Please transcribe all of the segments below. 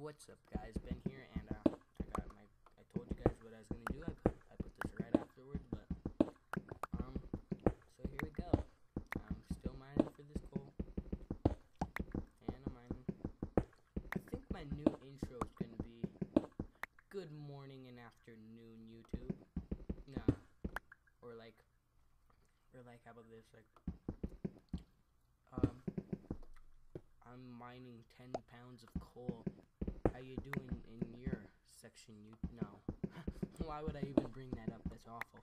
What's up, guys? Ben here, and uh, I got my. I told you guys what I was gonna do. I put I put this right afterwards, but um, so here we go. I'm still mining for this coal, and I'm mining. I think my new intro is gonna be "Good morning and afternoon, YouTube." Nah, or like, or like, how about this? Like, um, I'm mining 10 pounds of coal. How you doing in your section? You no. Why would I even bring that up? That's awful.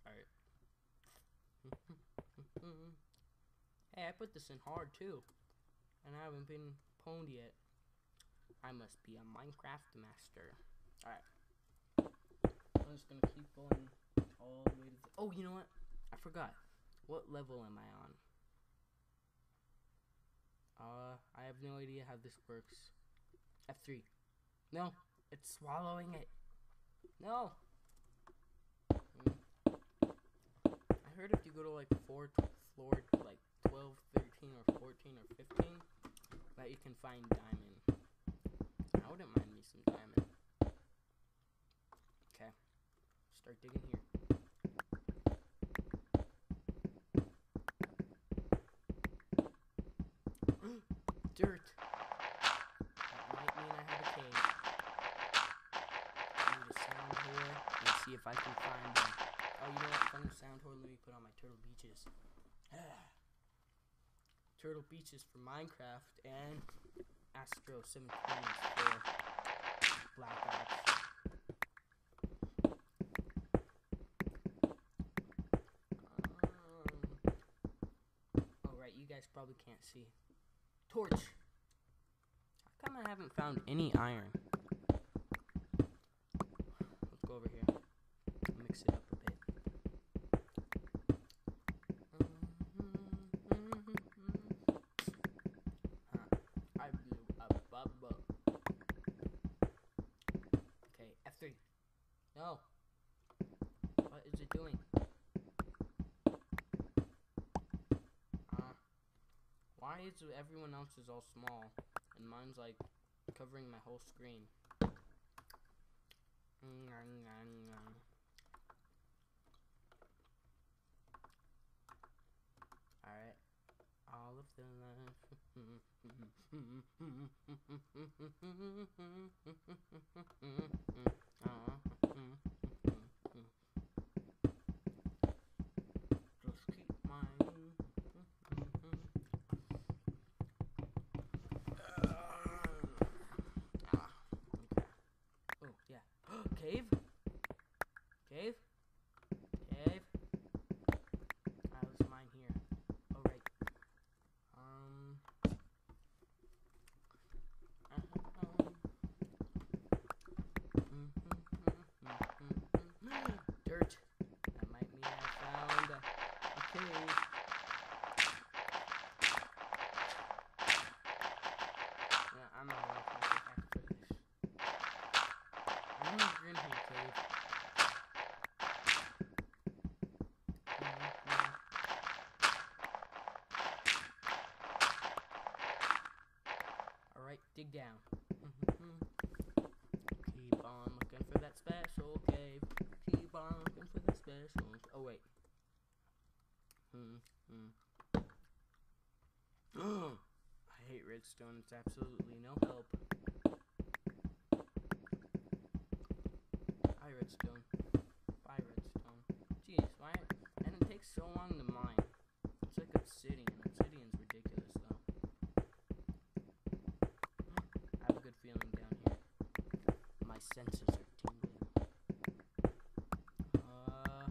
Alright. hey, I put this in hard too. And I haven't been pwned yet. I must be a Minecraft master. Alright. I'm just gonna keep going all the way to the Oh, you know what? I forgot. What level am I on? Uh, I have no idea how this works. F3. No, it's swallowing it. No. I heard if you go to like four floor, like 12, 13, or 14, or 15, that you can find diamond. I wouldn't mind me some diamond. Okay. Start digging here. Dirt. That might mean I have a cave. I need a sound hole and see if I can find them. Oh, you know what? The sound hole, let me put on my turtle beaches. turtle beaches for Minecraft and Astro 720 for Black Ops. Um, oh, you guys probably can't see. Torch. How come I haven't found any iron? Let's go over here. Mix it up a bit. Huh. I blew a bubble. Okay, F3. No. What is it doing? Uh, why is everyone else's all small and mine's like covering my whole screen? Alright. All of the Just keep mining. Ah, okay. Oh, yeah. Cave? Cave? Cave? Ah, there's mine here. Oh, right. Um. Dirt. That might mean I found a cave. Yeah, I'm not gonna take it back for this. Hay cave. Alright, dig down. Keep on looking for that special cave. Keep on looking for that special. Oh wait. Hmm. Hmm. I hate redstone. It's absolutely no help. Hi, redstone. Bye, redstone. Jeez, why? And it takes so long to mine. It's like obsidian. Obsidian's ridiculous, though. I have a good feeling down here. My senses are tingling. Uh.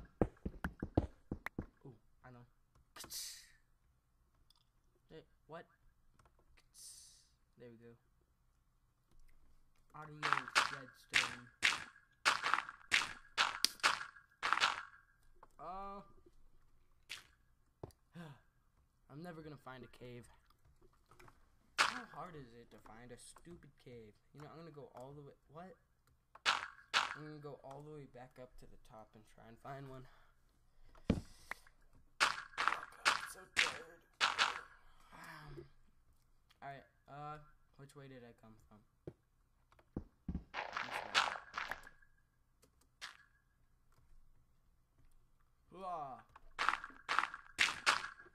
Ooh, I know. What? There we go. Audio redstone. Oh. I'm never gonna find a cave. How hard is it to find a stupid cave? You know, I'm gonna go all the way. What? I'm gonna go all the way back up to the top and try and find one. Oh God, so tired. Alright, uh, Which way did I come from? Hoorah!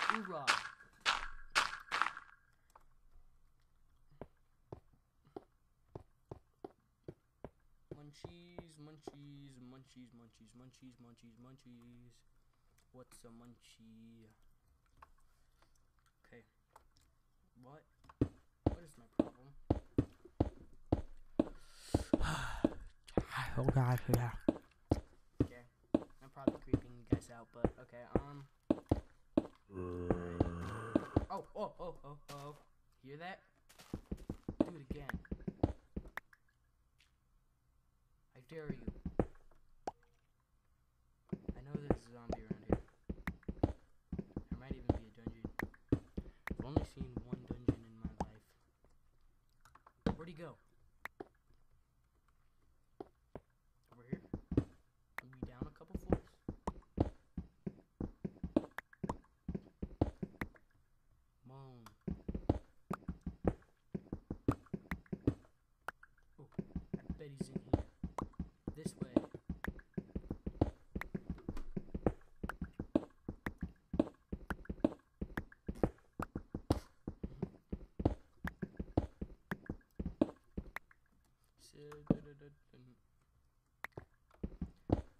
Hoorah! Munchies, munchies, munchies, munchies, munchies, munchies, munchies. What's a munchie? Okay. What? What is my problem? Oh god, yeah. Okay. I'm probably creeping you guys out, but okay, um. Oh, oh, oh, oh, oh. Hear that? Do it again. I dare you. I know there's a zombie around here. There might even be a dungeon. I've only seen one dungeon in my life. Where'd he go? Over here? Maybe down a couple floors? Moan. Oh, I bet he's in here. This way.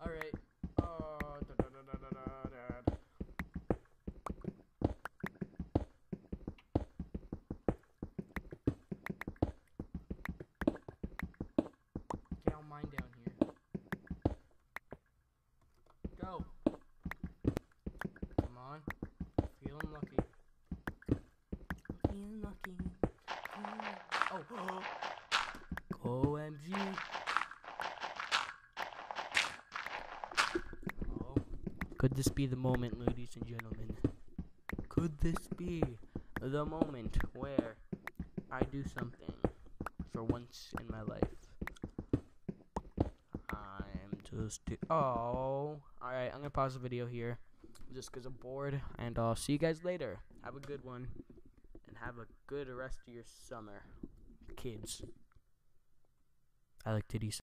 Alright. Uh, da, da, da, da, da, da, da. Okay, I'll mine down here. Go. Come on. Feeling lucky. Feeling lucky. Feeling lucky. Oh. OMG. Oh. Could this be the moment, ladies and gentlemen? Could this be the moment where I do something for once in my life? I'm just. oh. Alright, I'm gonna pause the video here just because I'm bored, and I'll see you guys later. Have a good one, and have a good rest of your summer, kids. I like titties.